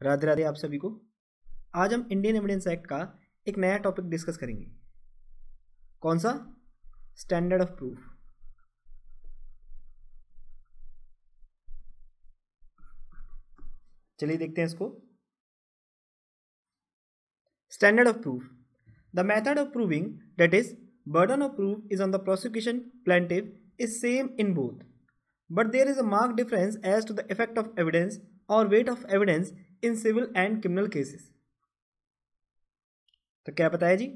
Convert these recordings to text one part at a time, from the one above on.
राधे राधे आप सभी को। आज हम इंडियन एविडेंस एक्ट का एक नया टॉपिक डिस्कस करेंगे। कौन सा? स्टैंडर्ड ऑफ़ प्रूफ चलिए देखते हैं इसको। Standard of proof the method of proving that is burden of proof is on the prosecution plaintiff is same in both but there is a marked difference as to the effect of evidence or weight of evidence in civil and criminal cases तो क्या बताया जी?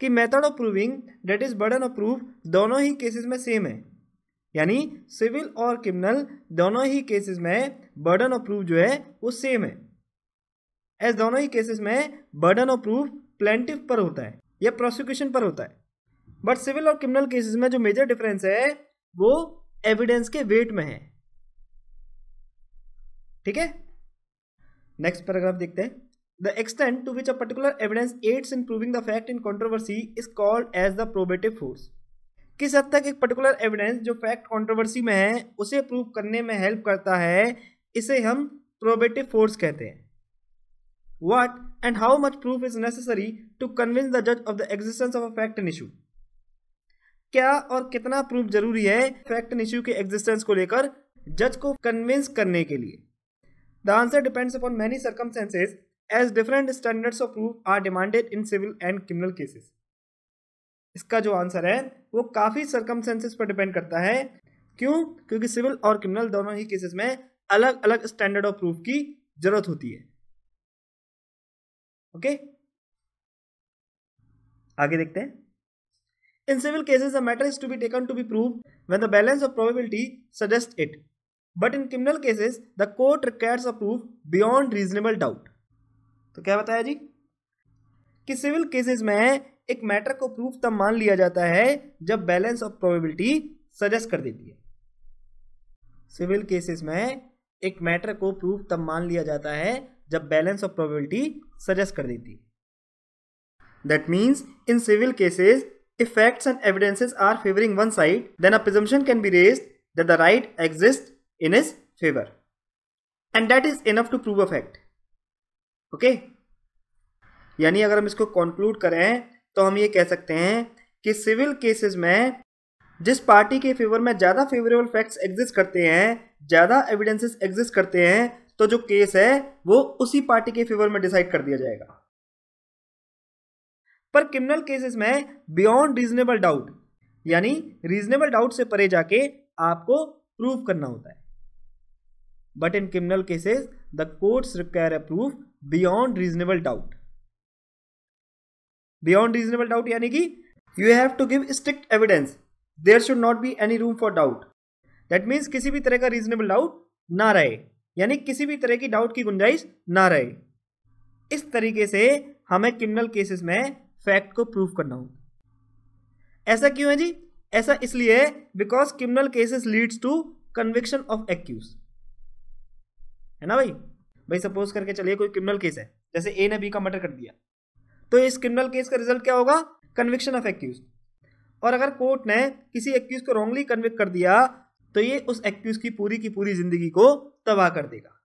कि method of proving that is burden of proof दोनों ही cases में same है। यानी सिविल और क्रिमिनल दोनों ही केसेस में बर्डन ऑफ़ प्रूफ जो है, वो सेम है। एज दोनों ही केसेस में बर्डन ऑफ़ प्रूफ प्लेंटिव पर होता है, या प्रोसिक्यूशन पर होता है। बट सिविल और क्रिमिनल केसेस में जो मेजर डिफरेंस है, वो एविडेंस के वेट में है। ठीक है? नेक्स्ट पैराग्राफ देखते हैं। The extent to which a particular evidence aids in proving the fact in controversy is called as the probative force किस हद तक एक पर्टिकुलर एविडेंस जो फैक्ट कॉन्ट्रोवर्सी में है, उसे प्रूव करने में हेल्प करता है, इसे हम प्रोबेटिव फोर्स कहते हैं। What and how much proof is necessary to convince the judge of the existence of a fact and issue? क्या और कितना प्रूफ ज़रूरी है फैक्ट एंड इशू के एग्जिस्टेंस को लेकर जज को कन्विंस करने के लिए? The answer depends upon many circumstances as different standards of proof are demanded in civil and criminal cases इसका जो आंसर है वो काफ़ी सर्कमस्टेंसेज पर डिपेंड करता है। क्यों? क्योंकि सिविल और क्रिमिनल दोनों ही केसेस में अलग अलग स्टैंडर्ड ऑफ़ प्रूफ की ज़रूरत होती है। Okay okay? आगे देखते हैं। In civil cases, the matter is to be taken to be proved when the balance of probability suggests it. But in criminal cases the court requires a proof beyond reasonable doubt तो क्या बताया जी? कि civil cases में एक matter को proof तब मान लिया जाता है जब बैलेंस ऑफ़ प्रोबेबिलिटी सजेस्ट कर देती है। सिविल केसेस में एक मैटर को प्रूफ तब मान लिया जाता है जब बैलेंस ऑफ़ प्रोबेबिलिटी सजेस्ट कर देती है। That means in civil cases effects and evidences are favouring one side then a presumption can be raised that the right exist in his favor. And that is enough to prove a fact. Okay? यानी अगर हम इसको conclude करें तो हम ये कह सकते हैं कि सिविल केसेस में जिस पार्टी के फेवर में ज़्यादा फेवरेबल फैक्ट्स एग्जिस्ट करते हैं, ज़्यादा एविडेंसेस एग्जिस्ट करते हैं तो जो केस है, वो उसी पार्टी के फेवर में डिसाइड कर दिया जाएगा पर क्रिमिनल केसेस में बियॉन्ड रीजनेबल डाउट यानी रीजनेबल डाउट से परे जाके आपको प्रूव करना होता है but in criminal cases the courts require a proof beyond reasonable doubt beyond reasonable doubt यानी कि you have to give strict evidence there should not be any room for doubt that means किसी भी तरह का reasonable doubt ना रहे. यानी किसी भी तरह की डाउट की गुंजाइश ना रहे. इस तरीके से हमें क्रिमिनल केसेस में फैक्ट को प्रूव करना हो ऐसा क्यों है जी? ऐसा इसलिए because criminal cases leads to conviction of accused है ना भाई? भाई सपोज़ करके चलिए कोई क्रिमिनल केस है, जैसे ए ने बी का मर्डर कर दिया। तो इस क्रिमिनल केस का रिज़ल्ट क्या होगा? कन्विक्शन ऑफ़ एक्यूज और अगर कोर्ट ने किसी एक्यूज को रॉन्गली कन्विक्ट कर दिया तो ये उस एक्यूज की पूरी की पूरी ज़िंदगी को तबाह कर देगा।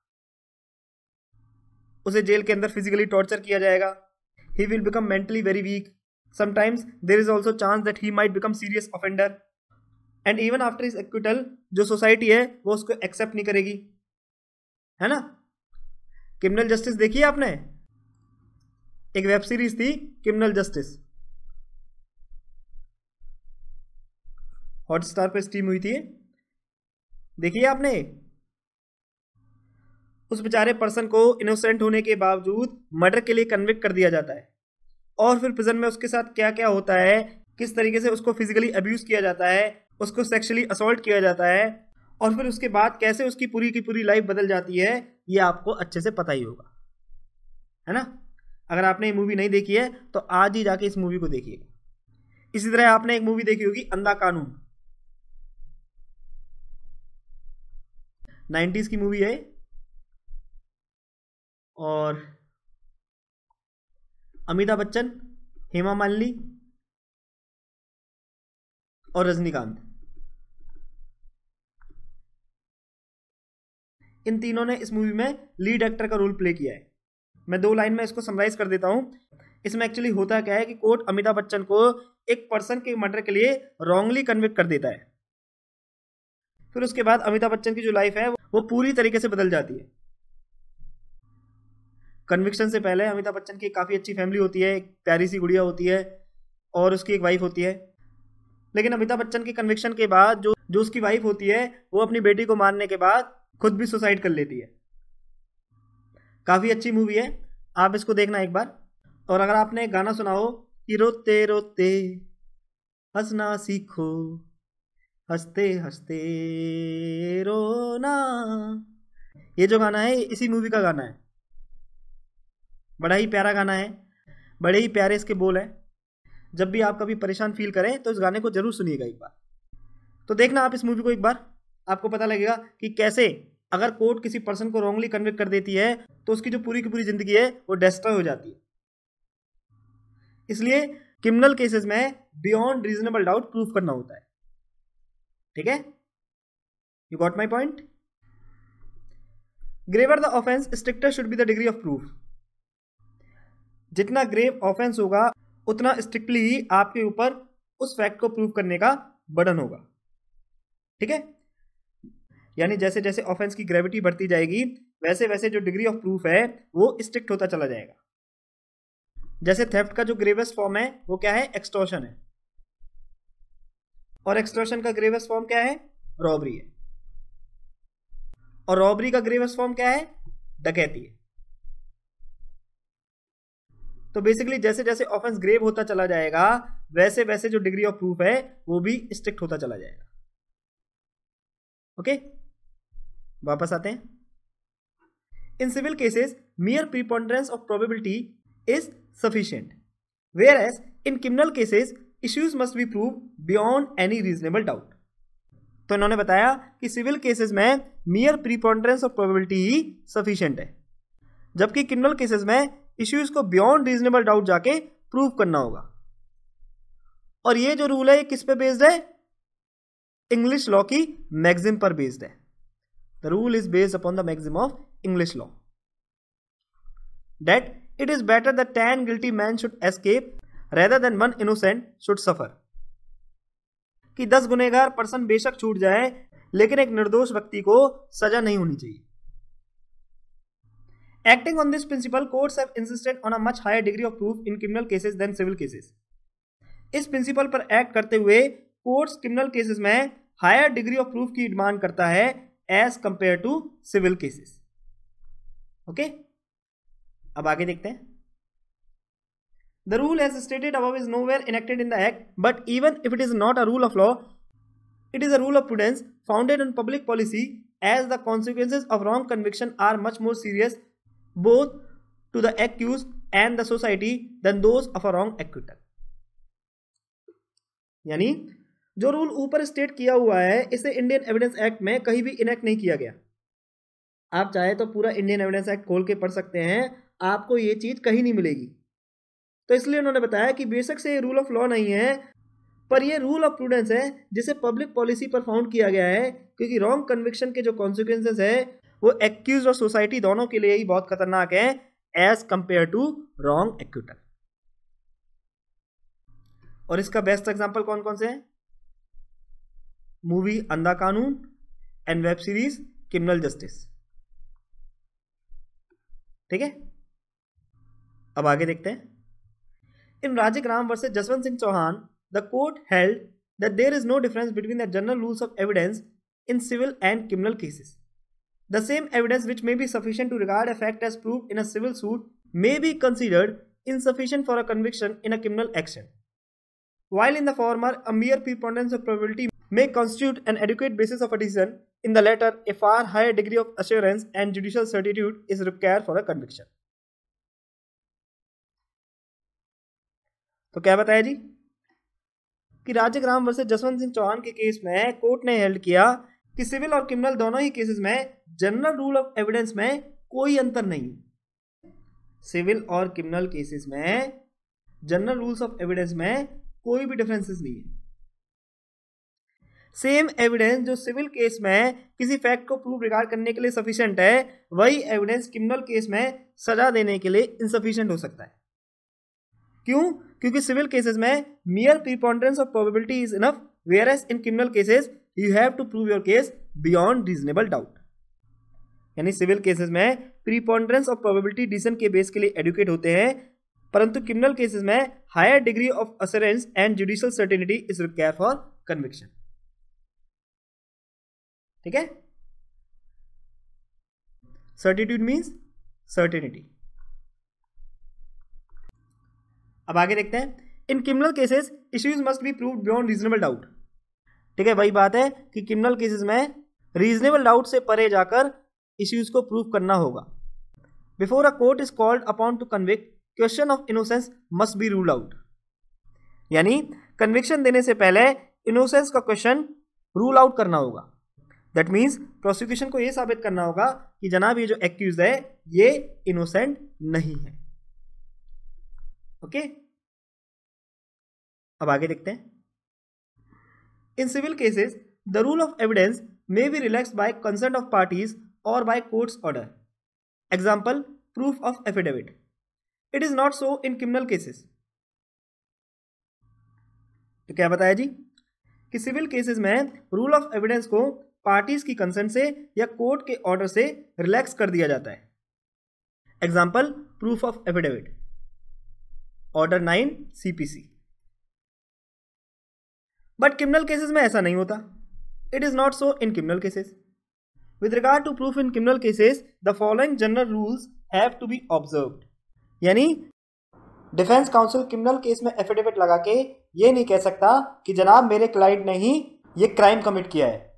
उसे जेल के अंदर फिजिकली टॉर्चर किया जाएगा। He will become mentally very weak sometimes there is also chance that he might become serious offender. And even after इस एक्विटल जो सोसाइटी है, वो उसको एक्सेप्ट नहीं करेगी। है ना? क्रिमिनल जस्टिस देखिए आपने? एक वेब सीरीज़ थी क्रिमिनल जस्टिस हॉटस्टार पे स्ट्रीम हुई थी। देखिए आपने? उस बेचारे पर्सन को इनोसेंट होने के बावजूद मर्डर के लिए कन्विक्ट कर दिया जाता है। और फिर प्रिजन में उसके साथ क्या क्या होता है? किस तरीके से उसको फिजिकली अब्यूज किया जाता है? उसको सेक्सुअली असोल्ट किया जाता है? और फिर उसके बाद कैसे उसकी पूरी की पूरी लाइफ बदल जाती है, ये आपको अच्छे से पता ही होगा। है ना? अगर आपने ये मूवी नहीं देखी है तो आज ही जाके इस मूवी को देखिए। इसी तरह आपने एक मूवी देखी होगी, अंधा कानून। नाइन्टीज की मूवी है और अमिताभ बच्चन, हेमा मालिनी और रजनीकांत। इन तीनों ने इस मूवी में लीड एक्टर का रोल प्ले किया है। मैं दो लाइन में इसको समराइज कर देता हूँ। इसमें एक्चुअली होता क्या है कि कोर्ट अमिताभ बच्चन को एक पर्सन के मर्डर के लिए रॉन्गली कन्विक्ट कर देता है। फिर उसके बाद अमिताभ बच्चन की जो लाइफ है, वो पूरी तरीके से बदल जाती है। कन्विक्शन से पहले अमिताभ बच्चन की काफ़ी अच्छी फैमिली होती है, एक प्यारी सी गुड़िया होती है और उसकी एक वाइफ होती है। लेकिन अमिताभ बच्चन की कन्विक्शन के बाद जो जो उसकी वाइफ होती है, वो अपनी बेटी को मारने के बाद खुद भी सुसाइड कर लेती है। काफ़ी अच्छी मूवी है। आप इसको देखना एक बार। और अगर आपने गाना सुना हो, कि रोते रोते हंसना सीखो, हँसते हँसते रोना, ये जो गाना है, इसी मूवी का गाना है। बड़ा ही प्यारा गाना है, बड़े ही प्यारे इसके बोल हैं। जब भी आप कभी परेशान फील करें तो इस गाने को ज़रूर सुनिएगा एक बार। तो देखना आप इस मूवी को एक बार। आपको पता लगेगा कि कैसे अगर कोर्ट किसी पर्सन को रॉन्गली कन्विक्ट कर देती है तो उसकी जो पूरी की पूरी ज़िंदगी है, वो डिस्ट्रॉय हो जाती है। इसलिए क्रिमिनल केसेस में बियॉन्ड रीजनेबल डाउट प्रूफ करना होता है। ठीक है? You got my point graver the offence stricter should be the degree of proof जितना ग्रेव ऑफेंस होगा, उतना स्ट्रिक्टली आपके ऊपर उस फैक्ट को प्रूव करने का बर्डन होगा। ठीक है? यानी जैसे जैसे ऑफेंस की ग्रेविटी बढ़ती जाएगी, वैसे वैसे जो डिग्री ऑफ़ प्रूफ है, वो स्ट्रिक्ट होता चला जाएगा। जैसे थेफ्ट का जो ग्रेवेस्ट फॉर्म है, वो क्या है? एक्सटोर्शन है। और एक्सटोर्शन का ग्रेवेस्ट फॉर्म क्या है? रॉबरी है। और रॉबरी का ग्रेवेस्ट फॉर्म क्या है? डकैती है। तो बेसिकली जैसे जैसे ऑफेंस ग्रेव होता चला जाएगा, वैसे वैसे जो डिग्री ऑफ़ प्रूफ है, वो भी स्ट्रिक्ट होता चला जाएगा। ओके वापस आते हैं। In civil cases mere preponderance of probability is sufficient whereas in criminal cases issues must be prove beyond any reasonable doubt तो इन्होंने बताया कि सिविल केसेस में मियर प्रीपोंडरेंस ऑफ़ प्रोबेबिलिटी ही सफिशियंट है, जबकि क्रिमिनल केसेस में इश्यूज़ को बियॉन्ड रीजनेबल डाउट जाके प्रूव करना होगा। और ये जो रूल है, ये किस पे बेस्ड है? इंग्लिश लॉ की मैगजिम पर बेस्ड है। The rule is based upon the maxim of English law that it is better the ten guilty man should escape rather than one innocent should suffer कि दस गुनेगार पर्सन बेशक छूट जाए लेकिन एक निर्दोष व्यक्ति को सजा नहीं होनी चाहिए। Acting on this principle, courts have insisted on a much higher degree of proof in criminal cases than civil cases. इस प्रिंसिपल पर एक्ट करते हुए कोर्ट्स क्रिमिनल केसेस में हायर डिग्री ऑफ़ प्रूफ की डिमांड करता है as compare to civil cases okay अब आगे देखते हैं The rule as stated above is nowhere enacted in the act, but even if it is not a rule of law, it is a rule of prudence founded on public policy as the consequences of wrong conviction are much more serious both to the accused and the society than those of a wrong acquittal यानी जो rule ऊपर state किया हुआ है, इसे Indian evidence act में कहीं भी इनेक्ट नहीं किया गया। आप चाहे तो पूरा इंडियन एविडेंस एक्ट खोल के पढ़ सकते हैं, आपको ये चीज़ कहीं नहीं मिलेगी। तो इसलिए उन्होंने बताया कि बेशक से ये रूल ऑफ़ लॉ नहीं है, पर ये रूल ऑफ़ प्रूडेंस है, जिसे पब्लिक पॉलिसी पर फाउंड किया गया है, क्योंकि रॉन्ग कन्विक्शन के जो कॉन्सिक्वेंसेज है, वो एक्यूज और सोसाइटी दोनों के लिए ही बहुत खतरनाक है as compare to wrong acquittal और इसका बेस्ट एग्ज़ाम्पल कौन कौन से है? Movie Andha Kanoon and web series Criminal Justice. ठीक है? अब आगे देखते हैं। इन राज्य ग्राम versus Jaswant Singh Chauhan the court held that there is no difference between the general rules of evidence in civil and criminal cases the same evidence which may be sufficient to regard a fact as prove in a civil suit may be considered insufficient for a conviction in a criminal action while in the former a mere of probability may constitute an adequate basis of a decision, in the latter, a far higher degree of assurance and judicial certitude is required for a conviction. तो क्या बताया जी कि राज्य ग्राम versus Jaswant Singh Chauhan के case में court ने हेल्ड किया कि सिविल और क्रिमिनल दोनों ही केसेस में जनरल रूल ऑफ़ एविडेंस में कोई अंतर नहीं सिविल और क्रिमिनल केसेस में जनरल रूल्स ऑफ़ एविडेंस में कोई भी डिफरेंसेस नहीं है सेम एविडेंस जो सिविल केस में किसी फैक्ट को प्रूफ रिकॉर्ड करने के लिए सफिशिएंट है, वही एविडेंस क्रिमिनल केस में सजा देने के लिए इनसफिशिएंट हो सकता है। क्यों? क्योंकि सिविल केसेस में mere preponderance of probability is enough whereas in criminal cases you have to prove your case beyond reasonable doubt यानी सिविल केसेस में प्रीपॉन्डरेंस ऑफ़ प्रोबेबिलिटी डिसीज़न के बेस के लिए एडुकेट होते हैं, परंतु क्रिमिनल केसेस में higher degree of assurance and judicial certainty is require for conviction ठीक है? सर्टिट्यूड मीन्स सर्टेनिटी अब आगे देखते हैं। In criminal cases issues must be prove beyond reasonable doubt ठीक है, वही बात है कि क्रिमिनल केसेस में रीजनेबल डाउट से परे जाकर इश्यूज़ को प्रूव करना होगा। Before a court is called upon to convict question of innocence must be rule out यानी कन्विक्शन देने से पहले इनोसेंस का क्वेश्चन रूल आउट करना होगा। दैट मीन्स प्रोसिक्यूशन को यह साबित करना होगा कि जनाब ये जो एक्यूज है, ये इनोसेंट नहीं है। Okay okay? अब आगे देखते हैं। In civil cases the rule of evidence may be relax by consent of parties और by courts order example proof of affidavit it is not so in criminal cases तो क्या बताया जी? कि सिविल केसेस में रूल ऑफ़ एविडेंस को parties की consent से या कोर्ट के ऑर्डर से रिलैक्स कर दिया जाता है। Example proof of affidavit order nine CPC but criminal cases में ऐसा नहीं होता। It is not so in criminal cases with regard to proof in criminal cases the following general rules have to be observe यानी defence counsel criminal case में affidavit लगा के ये नहीं कह सकता कि जनाब मेरे क्लाइंट ने ही ये क्राइम कमिट किया है।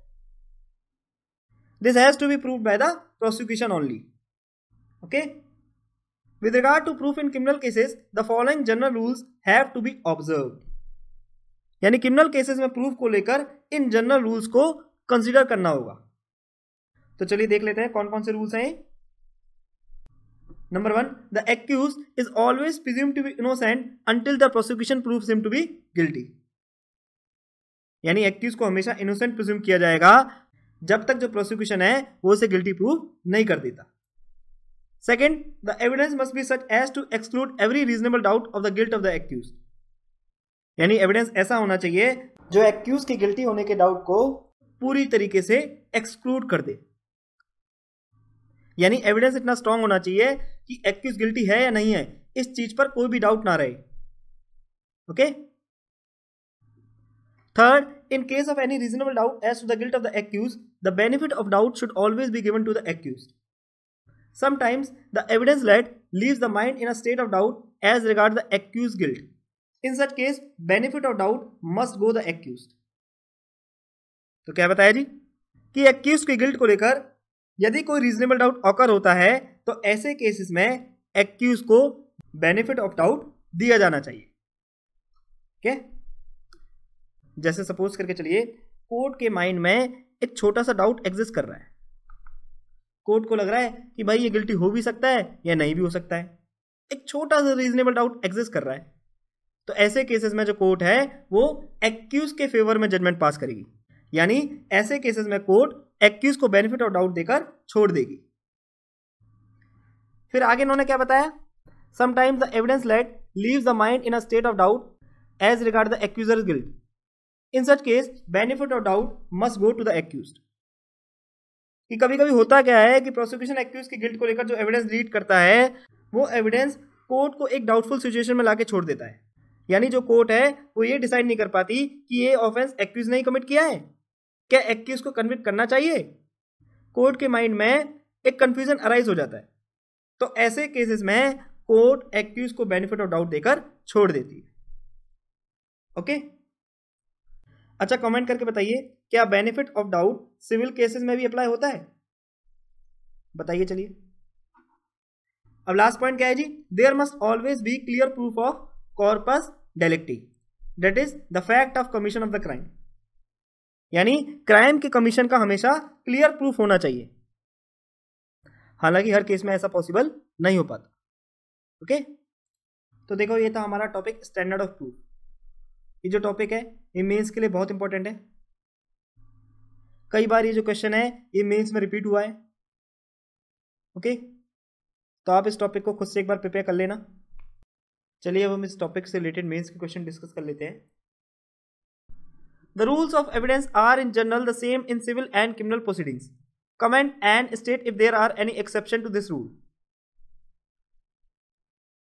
This has to be prove by the prosecution only okay With regard to proof in criminal cases, the following general rules have to be observed. यानी क्रिमिनल केसेस में प्रूफ को लेकर इन जनरल रूल्स को consider करना होगा। तो चलिए देख लेते हैं कौन कौन से रूल्स हैं number one the accuse is always presume to be innocent until the prosecution proof him to be guilty यानी एक्यूज को हमेशा इनोसेंट प्रिज्यूम किया जाएगा जब तक जो प्रोसिक्यूशन है, वो उसे गिल्टी प्रूव नहीं कर देता। Second the evidence must be such as to exclude every reasonable doubt of the guilt of the accused. यानी एविडेंस ऐसा होना चाहिए, जो एक्यूज की गिल्टी होने के डाउट को पूरी तरीके से एक्सक्लूड कर दे। यानी एविडेंस इतना स्ट्रांग होना चाहिए कि एक्यूज गिल्टी है या नहीं है, इस चीज़ पर कोई भी डाउट ना रहे। Okay third in case of any reasonable doubt as to the guilt of the accuse the benefit of doubt should always be given to the accused Sometimes the evidence led leaves the mind in a state of doubt as regards the accused guilt. In such case, benefit of doubt must go the accused. तो क्या बताया जी कि accused की guilt को लेकर यदि कोई रीजनेबल डाउट ऑकर होता है तो ऐसे केसेस में एक्यूज को बेनिफिट ऑफ़ डाउट दिया जाना चाहिए क्या जैसे सपोज़ करके चलिए कोर्ट के माइंड में एक छोटा सा डाउट एग्जिस्ट कर रहा है। कोर्ट को लग रहा है कि भाई ये गिल्टी हो भी सकता है या नहीं भी हो सकता है। एक छोटा सा रीजनेबल डाउट एग्जिस्ट कर रहा है। तो ऐसे केसेस में जो कोर्ट है, वो एक्यूज के फेवर में जजमेंट पास करेगी। यानी ऐसे केसेस में कोर्ट एक्यूज को बेनिफिट ऑफ़ डाउट देकर छोड़ देगी। फिर आगे इन्होंने क्या बताया? Sometimes the evidence let leave the mind in a state of doubt as regard the accuser guilt in such case benefit of doubt must go to the accused कि कभी कभी होता क्या है कि प्रोसिक्यूशन एक्यूज की गिल्ट को लेकर जो एविडेंस लीड करता है, वो एविडेंस कोर्ट को एक डाउटफुल सिचुएशन में लाके छोड़ देता है। यानी जो कोर्ट है, वो ये डिसाइड नहीं कर पाती कि ये ऑफेंस एक्यूज ने कमिट किया है। क्या एक्यूज को कन्विक्ट करना चाहिए? कोर्ट के माइंड में एक कंफ्यूजन अराइज हो जाता है। तो ऐसे केसेस में कोर्ट एक्यूज को बेनिफिट ऑफ़ डाउट देकर छोड़ देती है। ओके अच्छा कमेंट करके बताइए, क्या benefit of doubt civil cases में भी अप्लाई होता है? बताइए, चलिए। अब लास्ट पॉइंट क्या है जी? There must always be clear proof of corpus delicti that is the fact of commission of the crime यानी क्राइम के कमीशन का हमेशा क्लियर प्रूफ होना चाहिए। हालाँकि हर केस में ऐसा पॉसिबल नहीं हो पाता। Okay okay? तो देखो, ये था हमारा टॉपिक स्टैंडर्ड ऑफ़ प्रूफ ये जो टॉपिक है ये मेंस के लिए बहुत इंपॉर्टेंट है। कई बार ये जो क्वेश्चन है, ये मेंस में रिपीट हुआ है। ओके तो आप इस टॉपिक को खुद से एक बार प्रिपेयर कर लेना। चलिए अब हम इस टॉपिक से रिलेटेड मेंस के क्वेश्चन डिस्कस कर लेते हैं। The rules of evidence are in general the same in civil and criminal proceedings comment and state if there are any exception to this rule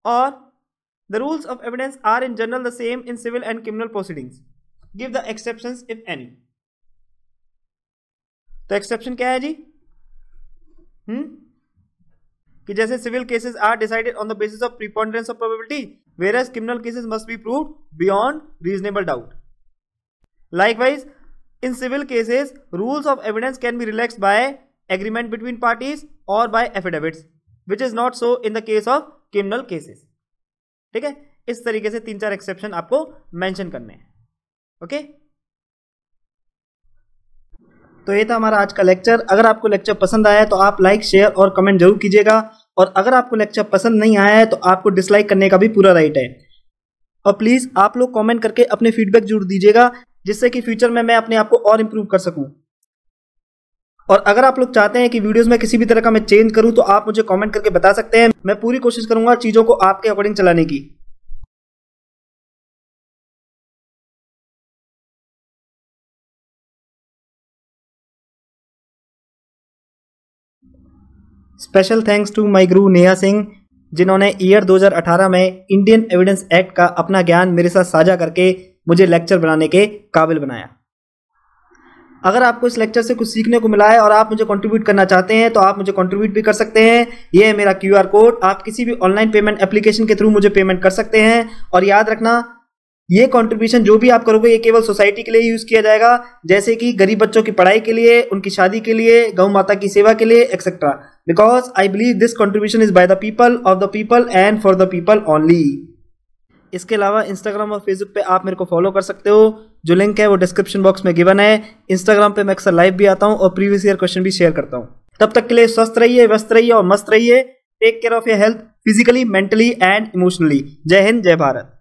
और the rules of evidence are in general the same in civil and criminal proceedings give the exception if any तो exception क्या है जी? हम्म कि जैसे civil cases are decided on the basis of preponderance of probability whereas criminal cases must be prove beyond reasonable doubt likewise in civil cases rules of evidence can be relax by agreement between parties और by affidavits which is not so in the case of criminal cases ठीक है? इस तरीके से तीन चार exception आपको mention करने हैं। ओके? तो ये था हमारा आज का लेक्चर अगर आपको लेक्चर पसंद आया तो आप लाइक शेयर और कमेंट ज़रूर कीजिएगा। और अगर आपको लेक्चर पसंद नहीं आया है तो आपको डिसलाइक करने का भी पूरा राइट है। और प्लीज़ आप लोग कमेंट करके अपने फीडबैक ज़रूर दीजिएगा, जिससे कि फ्यूचर में मैं अपने आप को और इम्प्रूव कर सकूँ। और अगर आप लोग चाहते हैं कि वीडियोस में किसी भी तरह का मैं चेंज करूँ तो आप मुझे कमेंट करके बता सकते हैं। मैं पूरी कोशिश करूँगा चीज़ों को आपके अकॉर्डिंग चलाने की। Special thanks to my guru Neha Singh जिन्होंने ईयर 2018 में इंडियन एविडेंस एक्ट का अपना ज्ञान मेरे साथ साझा करके मुझे लेक्चर बनाने के काबिल बनाया। अगर आपको इस लेक्चर से कुछ सीखने को मिला है और आप मुझे कंट्रीब्यूट करना चाहते हैं तो आप मुझे कंट्रीब्यूट भी कर सकते हैं। ये है मेरा क्यूआर कोड आप किसी भी ऑनलाइन पेमेंट एप्लीकेशन के थ्रू मुझे पेमेंट कर सकते हैं। और याद रखना ये कंट्रीब्यूशन जो भी आप करोगे, ये केवल सोसाइटी के लिए यूज़ किया जाएगा, जैसे कि गरीब बच्चों की पढ़ाई के लिए, उनकी शादी के लिए, गौ माता की सेवा के लिए etcetera because I believe this contribution is by the people of the people and for the people only इसके अलावा इंस्टाग्राम और फेसबुक पे आप मेरे को फॉलो कर सकते हो। जो लिंक है वो डिस्क्रिप्शन बॉक्स में गिवन है। इंस्टाग्राम पे मैं अक्सर लाइव भी आता हूँ और प्रीवियस ईयर क्वेश्चन भी शेयर करता हूँ। तब तक के लिए स्वस्थ रहिए, व्यस्त रहिए और मस्त रहिए। Take care of your health physically mentally and emotionally जय हिंद, जय भारत।